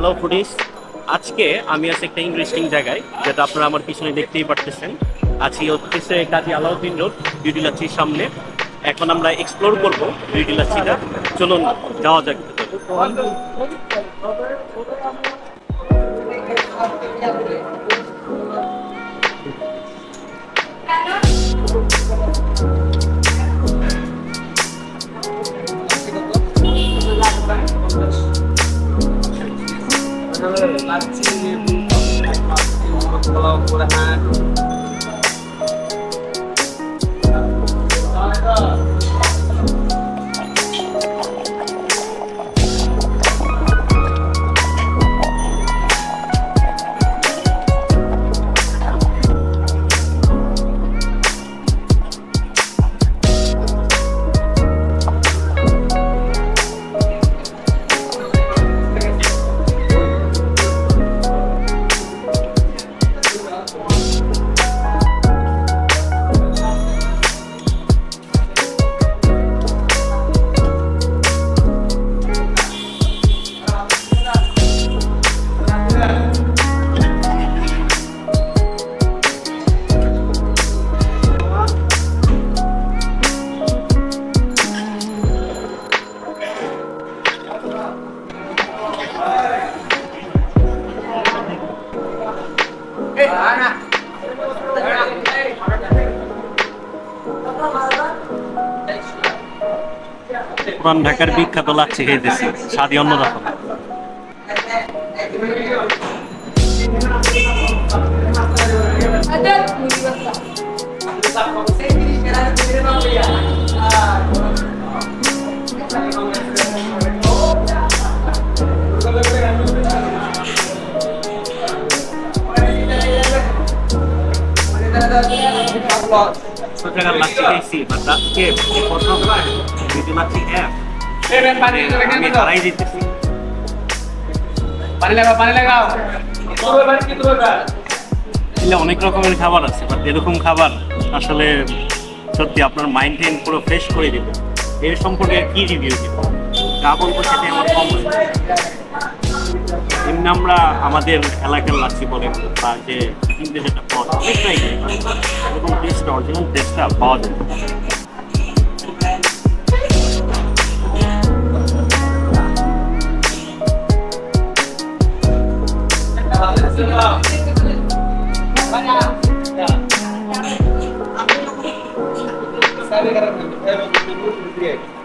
Hello foodies আজকে আমি আছি একটা ইন্টারেস্টিং জায়গায়, যেটা আপনারা আমার পিছনে দেখতেই পারতেছেন। আছি হচ্ছে কাজী আলাউদ্দিন রোড বিউটি লাচির সামনে। এখন আমরা এক্সপ্লোর করব বিউটি লাচিটা চলুন, যাওয়া যাক। top 10. Like my shoes, blow for the high. Peace. ঢাকার বিখ্যাত খেয়ে খেয়েতেছি স্বাদই অন্যরকম। ছোট জায়গার লাচ্ছি খেয়েছি বাট আজকে এই প্রথম বিউটি লাচ্ছি অ্যাপ আমি হারাই দিতেছি পানি লাগাও পানি লাগাও এখানে অনেক রকমের খাবার আছে বাট এরকম খাবার আসলে সত্যি আপনার মাইন্ড পুরো ফ্রেশ করে দেবে। এর সম্পর্কে কি রিভিউ দিব? যা বলব সেটাই আমার কম হয়ে যাবে। এমনি আমরা আমাদের এলাকার লাচ্ছি বলেন বা যে কিনতে যেটা পাওয়া যায় অনেকটাই এরকম টেস্ট অরিজিনাল টেস্টটা পাওয়া যায়। Cara,